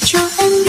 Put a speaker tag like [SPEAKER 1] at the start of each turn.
[SPEAKER 1] cho em